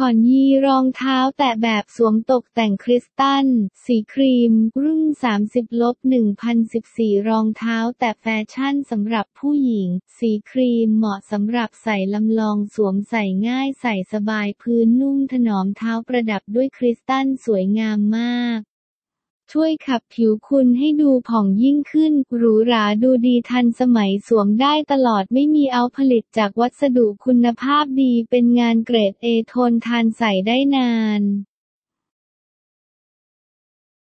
คอนยีรองเท้าแตะแบบสวมตกแต่งคริสตัล สีครีม รุ่น 30ลบ1014 รองเท้าแตะแฟชั่นสำหรับผู้หญิง สีครีมเหมาะสำหรับใส่ลำลองสวมใส่ง่ายใส่สบายพื้นนุ่มถนอมเท้าประดับด้วยคริสตัลสวยงามมาก ช่วยขับผิวคุณให้ดูผ่องยิ่งขึ้น หรูหราดูดีทันสมัยสวมได้ตลอดไม่มีเอาผลิตจากวัสดุคุณภาพดีเป็นงานเกรดเอทนทานใส่ได้นาน